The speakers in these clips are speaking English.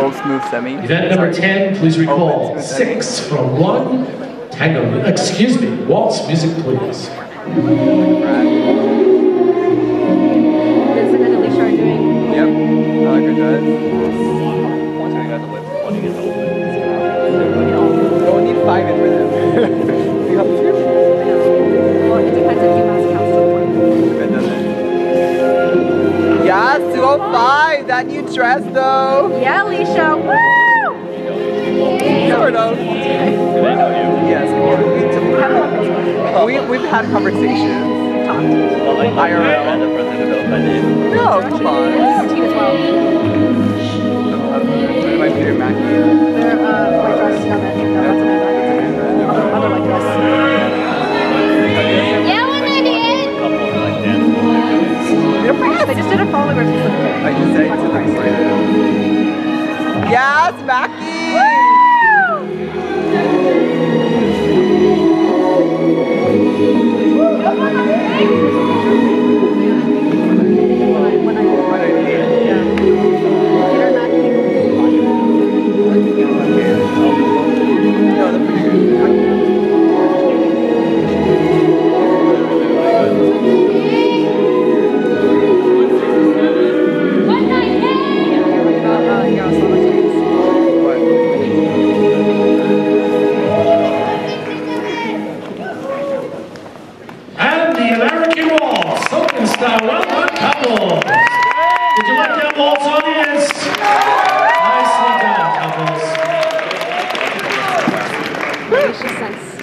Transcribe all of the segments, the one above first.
Gold Smooth Semi. Event number 10, please recall Open Smooth six from one. Tango, excuse me, waltz music, please. Vincent and Alicia are doing. Yep. I like her dress. We'll need five in for them. you have the script? Well, it depends if you ask house support. It doesn't. Yes, 205. That new dress though. Yeah, Alicia. Woo! Sort of. Yes, we, we, we've had conversations. Talked. IRL. No, come on.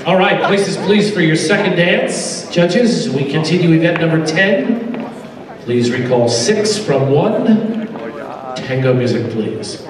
All right, places please for your second dance. Judges, we continue event number 10. Please recall six from one. Tango music, please.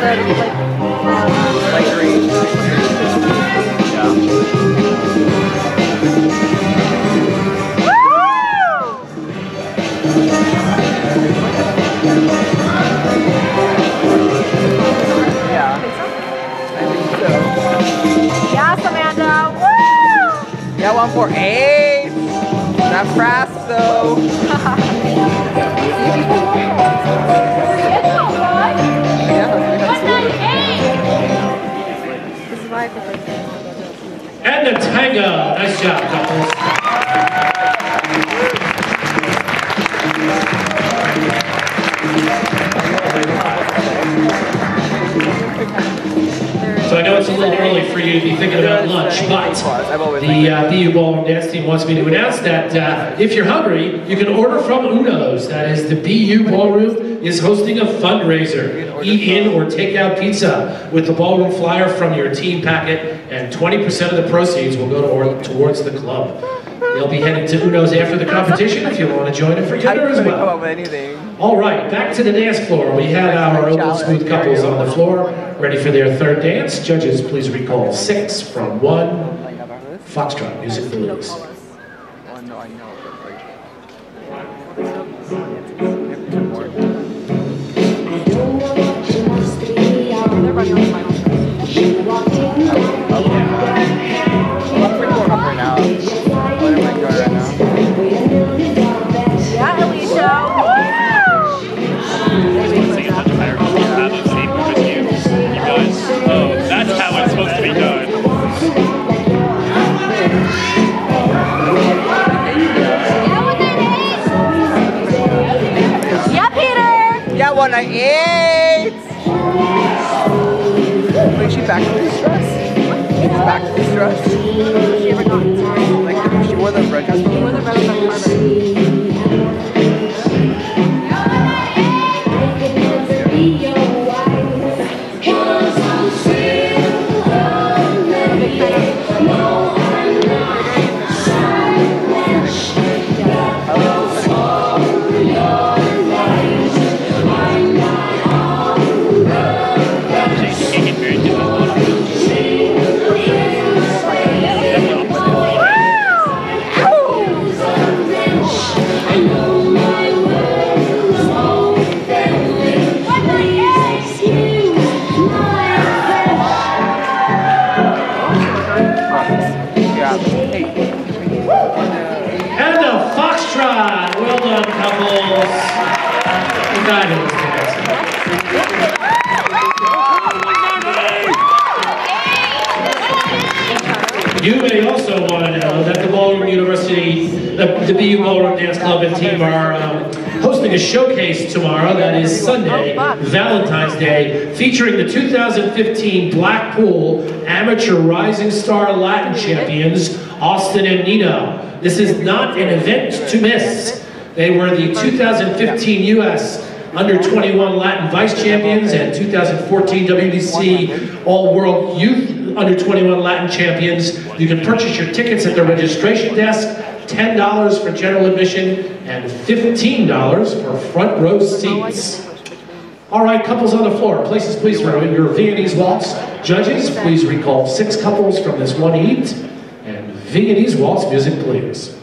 The, like, uh, Light green. Yeah. Yeah. I think so. yes, Amanda. Woo! Yeah, one for eight. Not fast though. And the tango. Nice job, couples. So I know it's a little early for you to be thinking about lunch, but the uh, BU Ballroom Dance Team wants me to announce that uh, if you're hungry, you can order from Uno's. That is the BU Ballroom is hosting a fundraiser. Eat in or take out pizza with the ballroom flyer from your team packet, and 20% of the proceeds will go to, towards the club. They'll be heading to Uno's after the competition if you want to join them for dinner as couldn't come well. up anything. All right, back to the dance floor. We have our open smooth couples on the floor, ready for their third dance. Judges, please recall six from one. Foxtrot, music please. Oh, no, I know, but like. They're running on the final I eight. Wait, she back in this dress? back to this dress. The, the BU Ballroom Dance Club and team are um, hosting a showcase tomorrow, that is Sunday, Valentine's Day, featuring the 2015 Blackpool Amateur Rising Star Latin Champions, Austin and Nino. This is not an event to miss. They were the 2015 U.S. Under 21 Latin Vice Champions and 2014 WDC All World Youth Under 21 Latin Champions. You can purchase your tickets at the registration desk. $10 for general admission and $15 for front row seats. All right, couples on the floor, places please for your Viennese waltz. Judges, please recall six couples from this one heat. And Viennese waltz music, please.